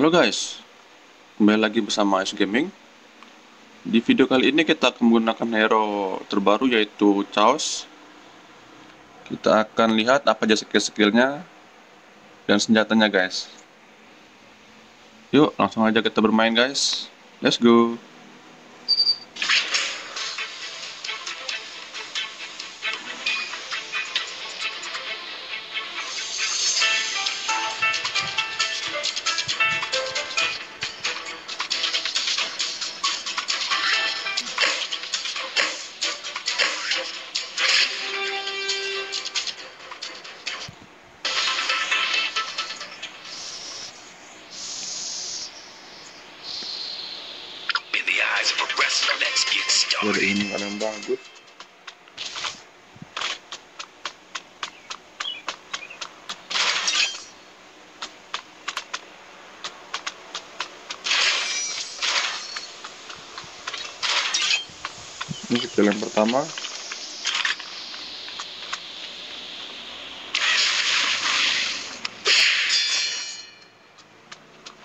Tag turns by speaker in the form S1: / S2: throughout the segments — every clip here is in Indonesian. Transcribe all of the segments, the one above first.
S1: Halo guys, kembali lagi bersama S Gaming. Di video kali ini kita akan menggunakan hero terbaru yaitu Chaos. Kita akan lihat apa aja skill-skillnya dan senjatanya guys. Yuk langsung aja kita bermain guys. Let's go. Ini skill yang pertama.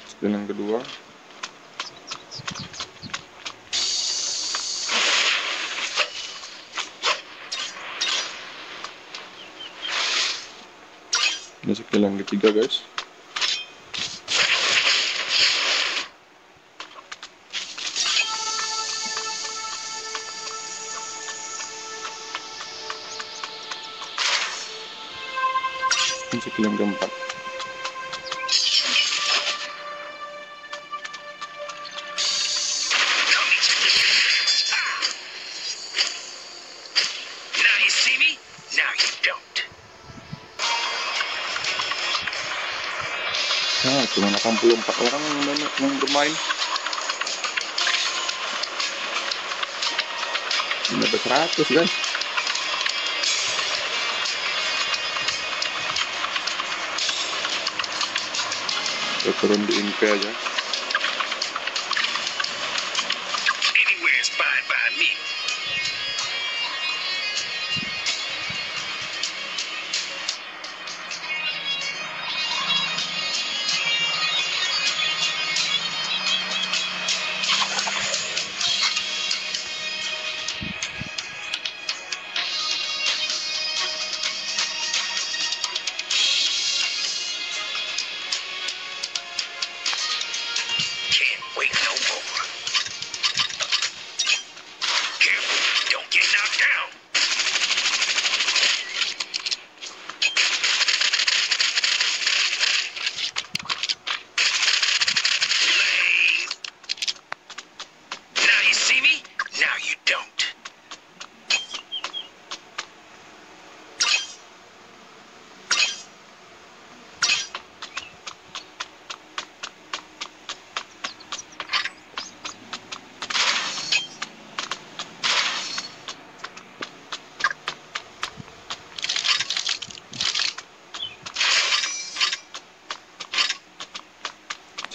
S1: Skill yang kedua. Ini skill yang ketiga guys. Skill yang keempat. Nah, cuma 84 orang yang, yang bermain. Ada 100 guys. Kita turun di INP aja.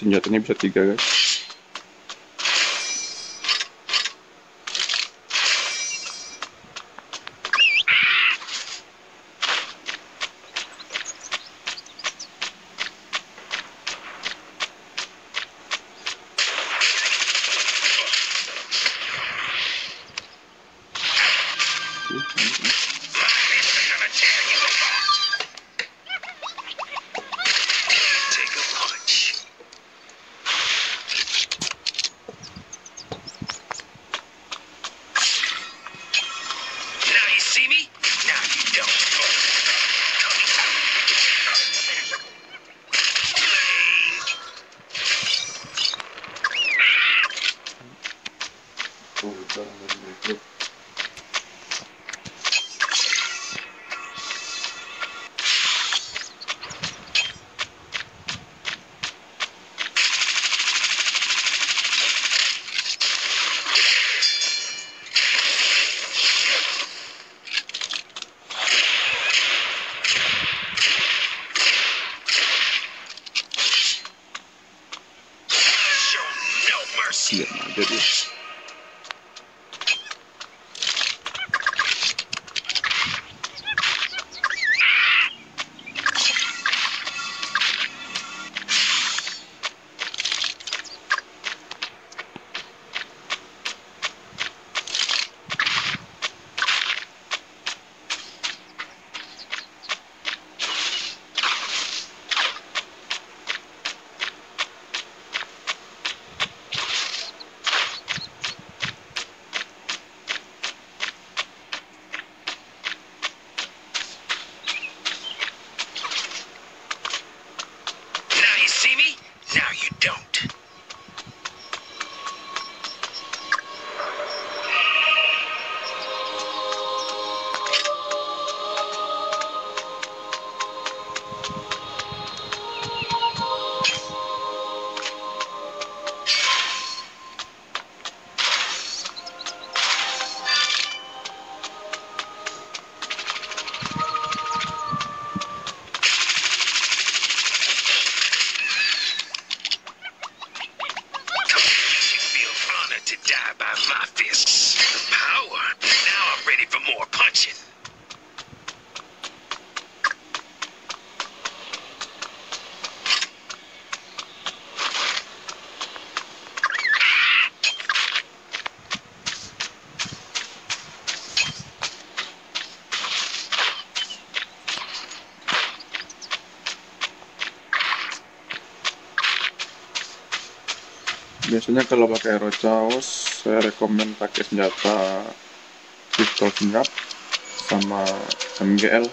S1: Senjatanya bisa tiga guys. Deus.
S2: biasanya kalau pakai arrow chaos saya rekomen pakai senjata pistol singkat sama MGL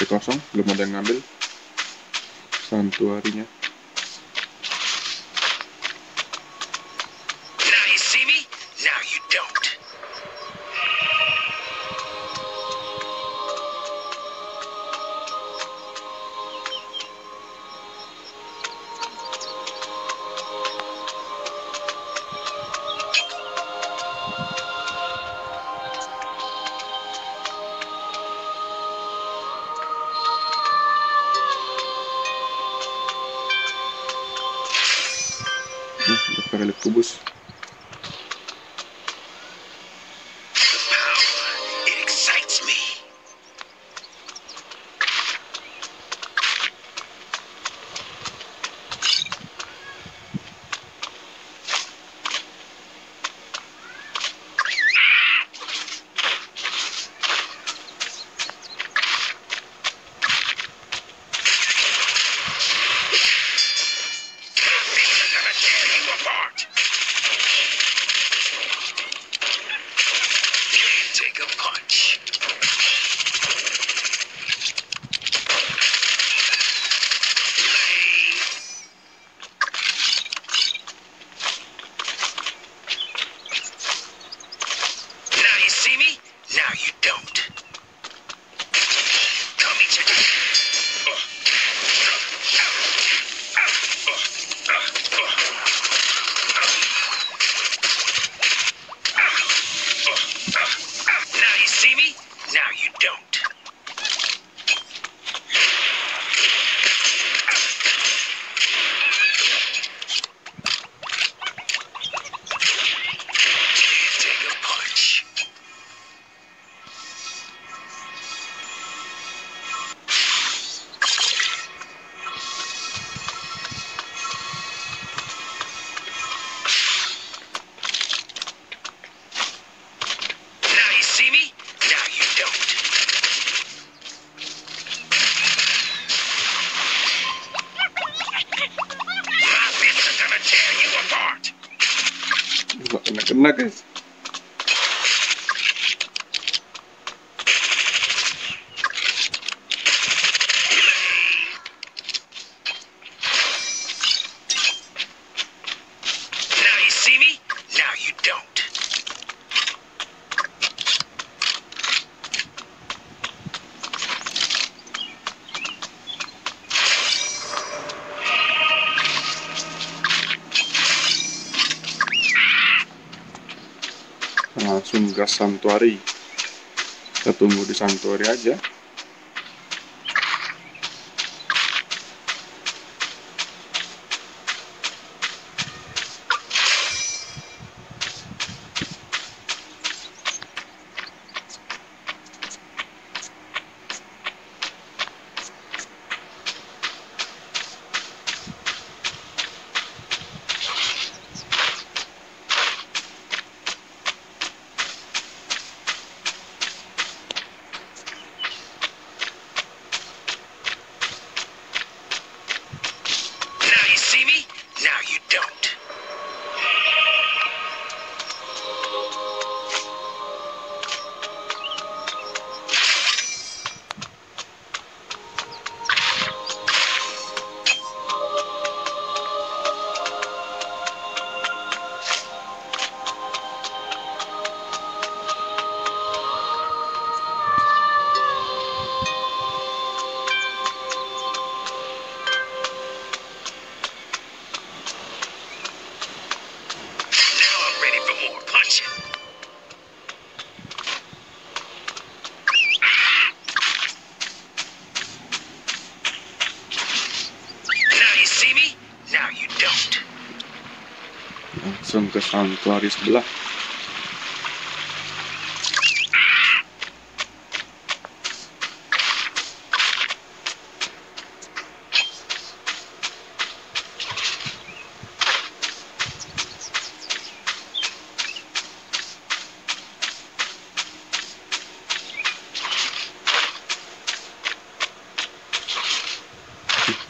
S2: masih kosong belum ada yang ngambil santuarinya. santuari kita tunggu di santuari aja. ke santuari sebelah.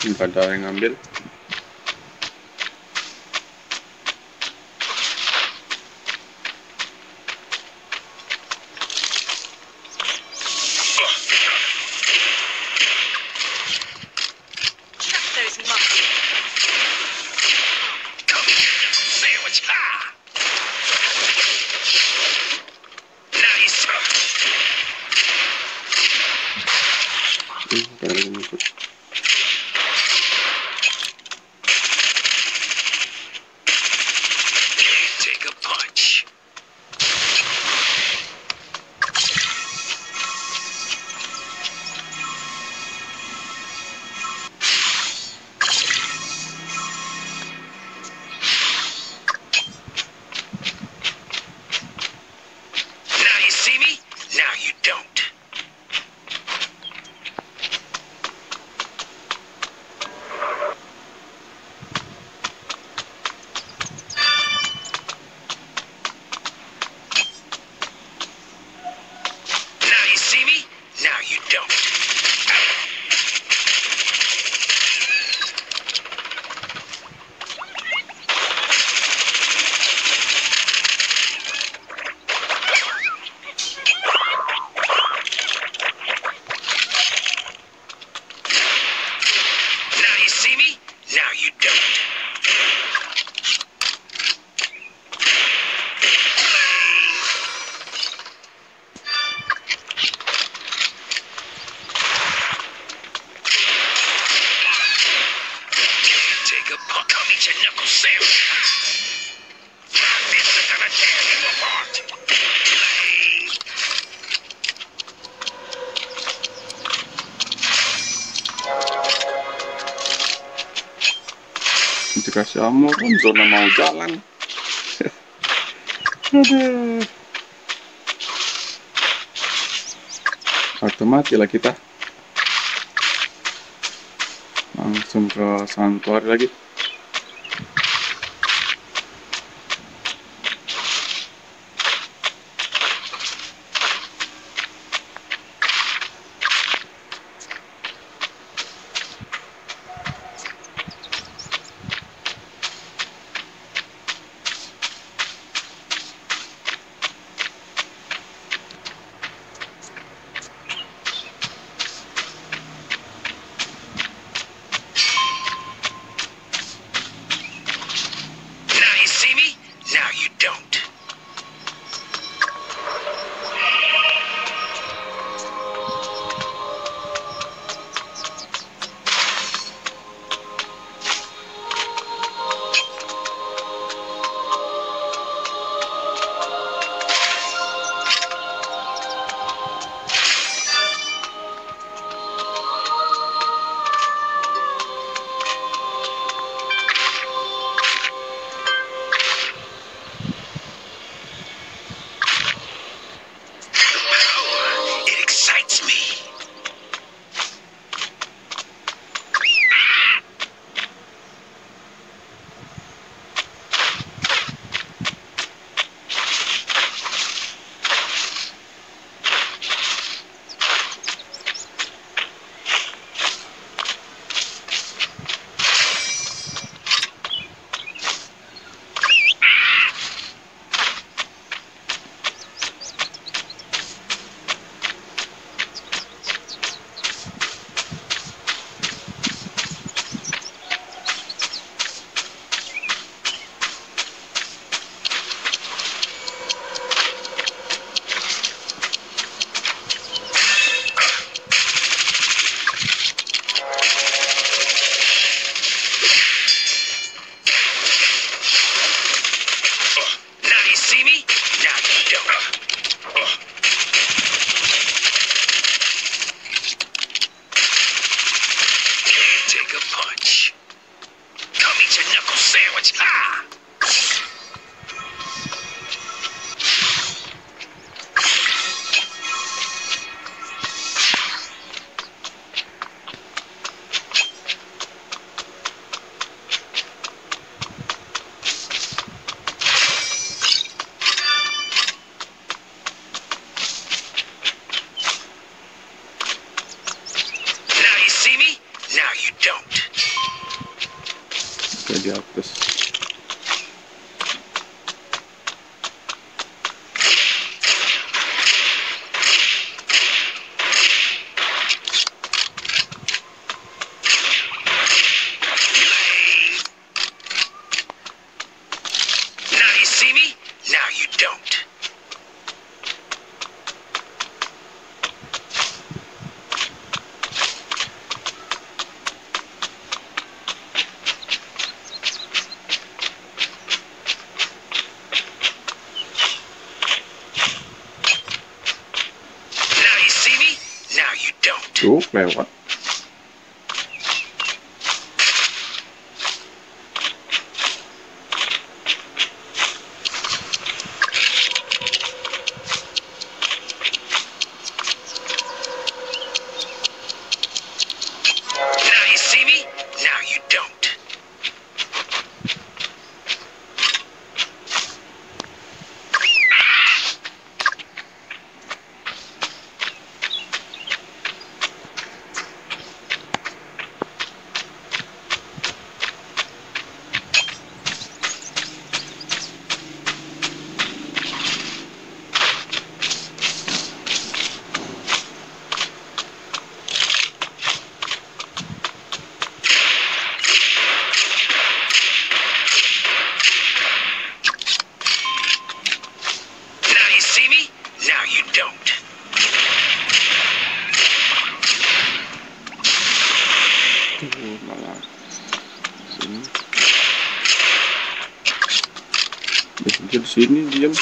S1: Hmm, ada yang
S2: ngambil.
S1: dikasih amur kan zona mau jalan. Atau mati lah kita. Langsung ke santuari lagi.
S2: 没有 naja. Mit dem Tipp Schäden in dir.